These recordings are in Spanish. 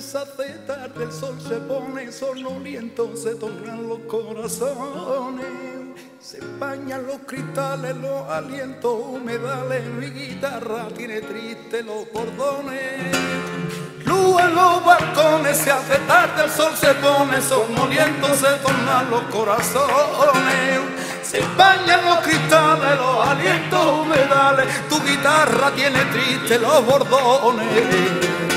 hace tarde, el sol se pone sonoliento, se tornan los corazones, se empañan los cristales, los alientos humedales, mi guitarra tiene triste los cordones. Luz en los balcones, se hace tarde, el sol se pone sonoliento, se tornan los corazones. Se empañan los cristales, los alientos humedales, tu guitarra tiene triste los bordones.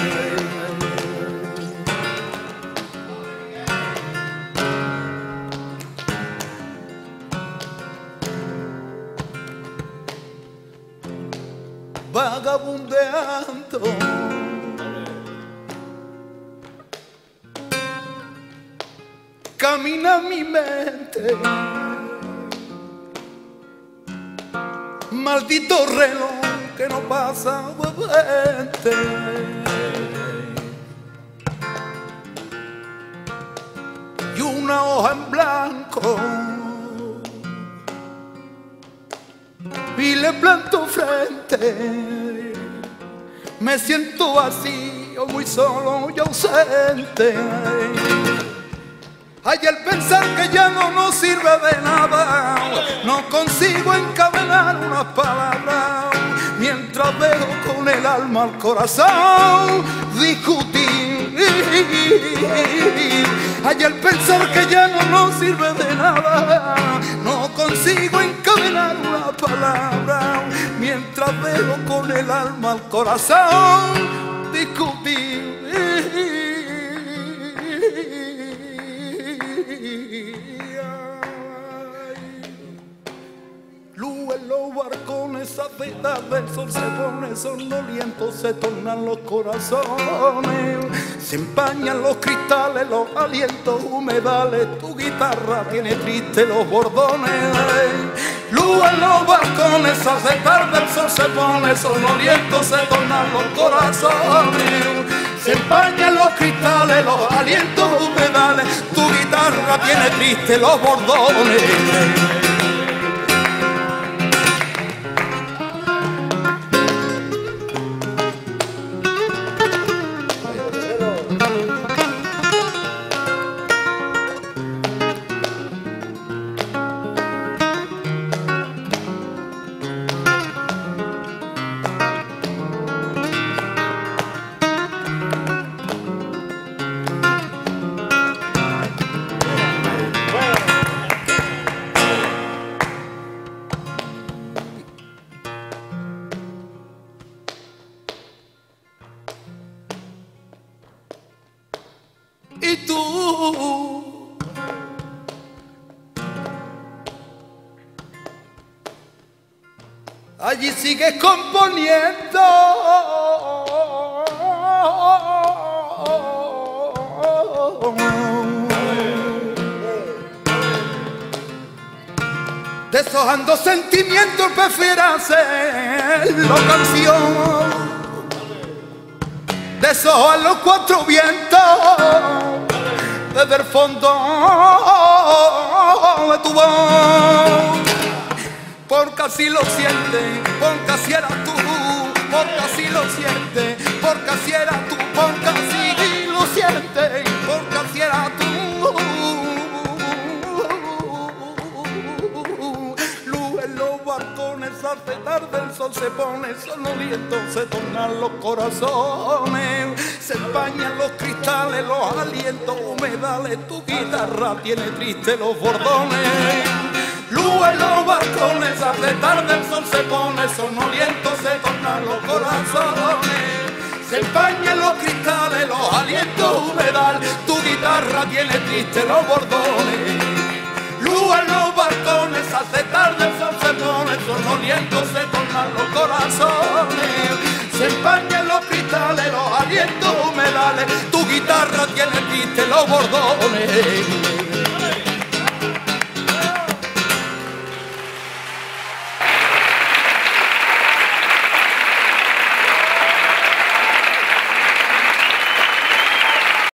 Vagabundeando. Camina mi mente, maldito reloj que no pasa vuelve. Y una hoja en blanco y le planto frente. Me siento así, muy solo y ausente. Ay, el pensar que ya no nos sirve de nada, no consigo encadenar unas palabras, mientras veo con el alma al corazón discutir. Ay, el pensar que ya no nos sirve de nada, no consigo encadenar una palabra, mientras veo con el alma al corazón discutir. Luz en los barcones, hace tarde el sol se pone sonoliento, se tornan los corazones, se empañan los cristales, los alientos humedales, tu guitarra tiene triste los bordones. En los balcones, hace tarde el sol se pone sonoliento, se tornan los corazones. Se empañan los cristales, los alientos humedales, tu guitarra tiene triste los bordones. Y tú. Allí sigues componiendo. Deshojando sentimientos, prefiero hacerlo canción deshoja los cuatro vientos desde el fondo de tu voz. Porque así lo siente, porque así era tú, porque así lo siente, hace tarde el sol se pone sonoliento, se tornan los corazones, se empañan los cristales, los alientos humedales, tu guitarra tiene triste los bordones. Luz en los balcones, hace tarde el sol se pone sonoliento, se tornan los corazones. Se empañan los cristales, los alientos humedales, tu guitarra tiene triste los bordones. Los corazones. Se empañan los cristales, los alientos humedales, tu guitarra tiene triste los bordones.